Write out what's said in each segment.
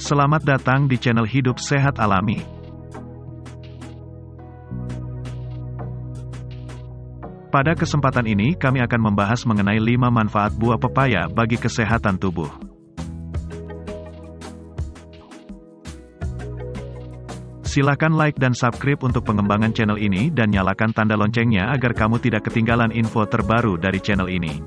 Selamat datang di channel Hidup Sehat Alami. Pada kesempatan ini kami akan membahas mengenai 5 manfaat buah pepaya bagi kesehatan tubuh. Silakan like dan subscribe untuk pengembangan channel ini dan nyalakan tanda loncengnya agar kamu tidak ketinggalan info terbaru dari channel ini.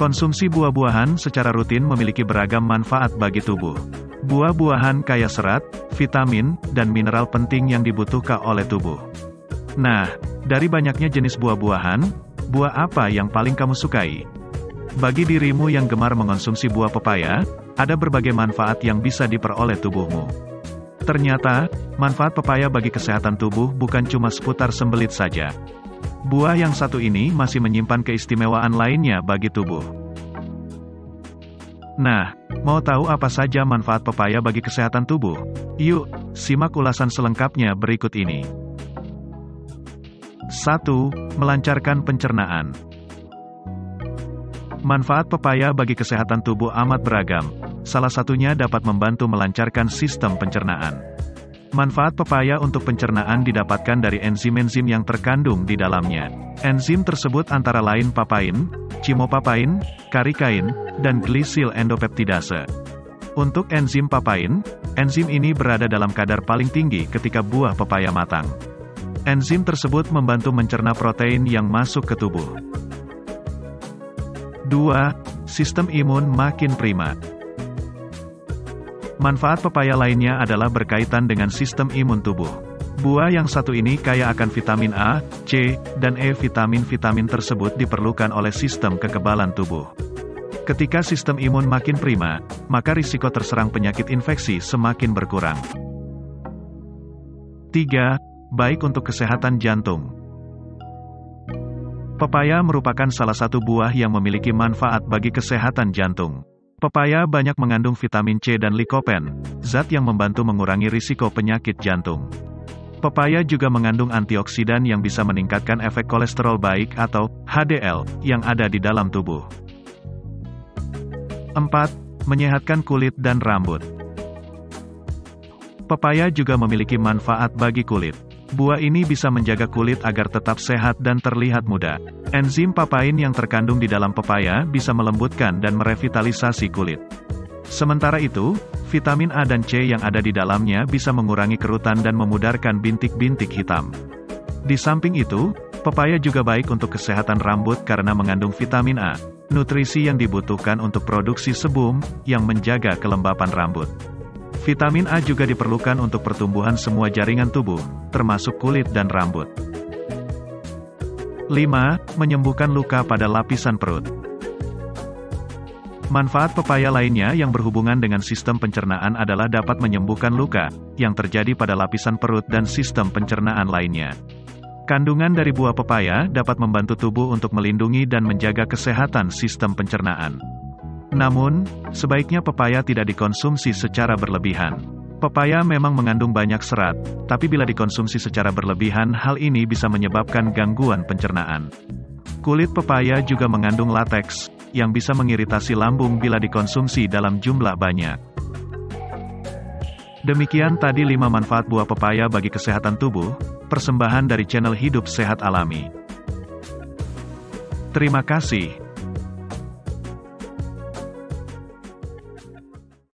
Konsumsi buah-buahan secara rutin memiliki beragam manfaat bagi tubuh. Buah-buahan kaya serat, vitamin, dan mineral penting yang dibutuhkan oleh tubuh. Nah, dari banyaknya jenis buah-buahan, buah apa yang paling kamu sukai? Bagi dirimu yang gemar mengonsumsi buah pepaya, ada berbagai manfaat yang bisa diperoleh tubuhmu. Ternyata, manfaat pepaya bagi kesehatan tubuh bukan cuma seputar sembelit saja. Buah yang satu ini masih menyimpan keistimewaan lainnya bagi tubuh. Nah, mau tahu apa saja manfaat pepaya bagi kesehatan tubuh? Yuk, simak ulasan selengkapnya berikut ini. 1. Melancarkan pencernaan. Manfaat pepaya bagi kesehatan tubuh amat beragam. Salah satunya dapat membantu melancarkan sistem pencernaan. Manfaat pepaya untuk pencernaan didapatkan dari enzim-enzim yang terkandung di dalamnya. Enzim tersebut antara lain papain, cimopapain, karikain, dan glisil endopeptidase. Untuk enzim papain, enzim ini berada dalam kadar paling tinggi ketika buah pepaya matang. Enzim tersebut membantu mencerna protein yang masuk ke tubuh. 2. Sistem imun makin prima. Manfaat pepaya lainnya adalah berkaitan dengan sistem imun tubuh. Buah yang satu ini kaya akan vitamin A, C, dan E. Vitamin-vitamin tersebut diperlukan oleh sistem kekebalan tubuh. Ketika sistem imun makin prima, maka risiko terserang penyakit infeksi semakin berkurang. 3. Baik untuk kesehatan jantung. Pepaya merupakan salah satu buah yang memiliki manfaat bagi kesehatan jantung. Pepaya banyak mengandung vitamin C dan likopen, zat yang membantu mengurangi risiko penyakit jantung. Pepaya juga mengandung antioksidan yang bisa meningkatkan efek kolesterol baik atau HDL yang ada di dalam tubuh. 4. Menyehatkan kulit dan rambut. Pepaya juga memiliki manfaat bagi kulit. Buah ini bisa menjaga kulit agar tetap sehat dan terlihat muda. Enzim papain yang terkandung di dalam pepaya bisa melembutkan dan merevitalisasi kulit. Sementara itu, vitamin A dan C yang ada di dalamnya bisa mengurangi kerutan dan memudarkan bintik-bintik hitam. Di samping itu, pepaya juga baik untuk kesehatan rambut karena mengandung vitamin A, nutrisi yang dibutuhkan untuk produksi sebum, yang menjaga kelembapan rambut. Vitamin A juga diperlukan untuk pertumbuhan semua jaringan tubuh, termasuk kulit dan rambut. 5. Menyembuhkan luka pada lapisan perut. Manfaat pepaya lainnya yang berhubungan dengan sistem pencernaan adalah dapat menyembuhkan luka yang terjadi pada lapisan perut dan sistem pencernaan lainnya. Kandungan dari buah pepaya dapat membantu tubuh untuk melindungi dan menjaga kesehatan sistem pencernaan. Namun, sebaiknya pepaya tidak dikonsumsi secara berlebihan. Pepaya memang mengandung banyak serat, tapi bila dikonsumsi secara berlebihan hal ini bisa menyebabkan gangguan pencernaan. Kulit pepaya juga mengandung lateks, yang bisa mengiritasi lambung bila dikonsumsi dalam jumlah banyak. Demikian tadi 5 manfaat buah pepaya bagi kesehatan tubuh, persembahan dari channel Hidup Sehat Alami. Terima kasih.